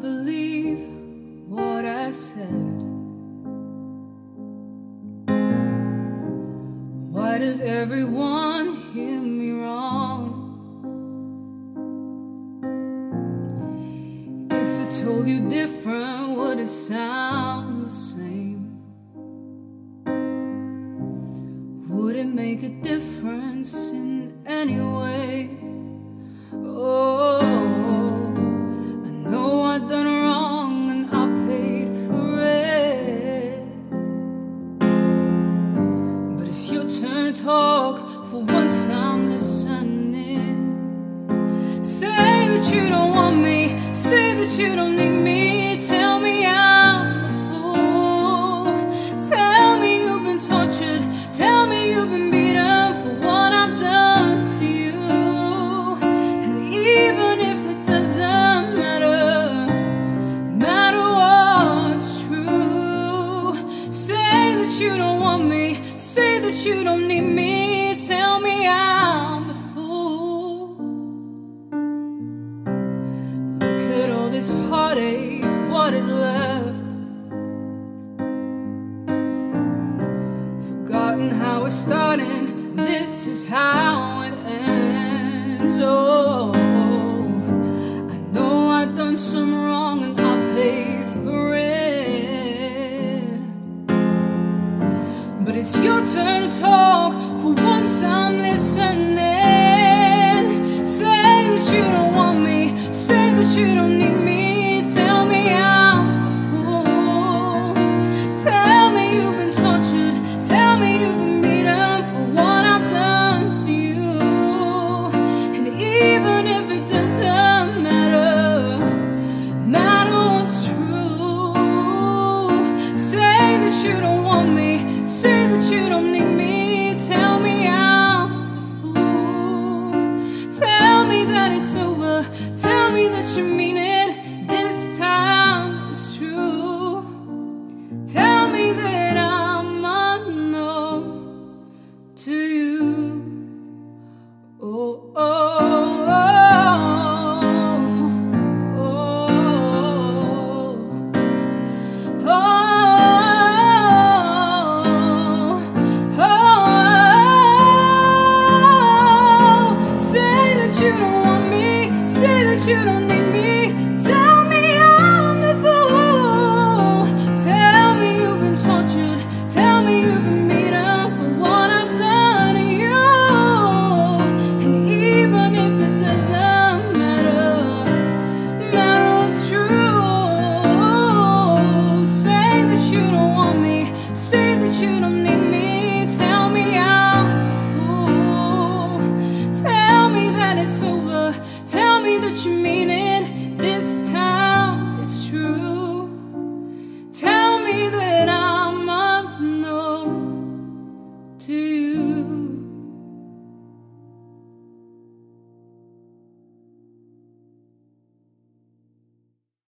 believe what I said. Why does everyone hear me wrong? If I told you different, would it sound the same? Would it make a difference in any way? Talk for once I'm listening. Say that you don't want me, say that you don't need me. That you don't need me. Tell me I'm the fool. Look at all this heartache, what is left? Forgotten how it started, this is how it ends. Oh, I know I've done some wrong Say that you don't need me. Tell me I'm the fool. Tell me that it's over. Tell me that you mean it. You don't want me. Say that you don't need me. It's over. Tell me that you mean it. This time it's true.